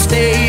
stay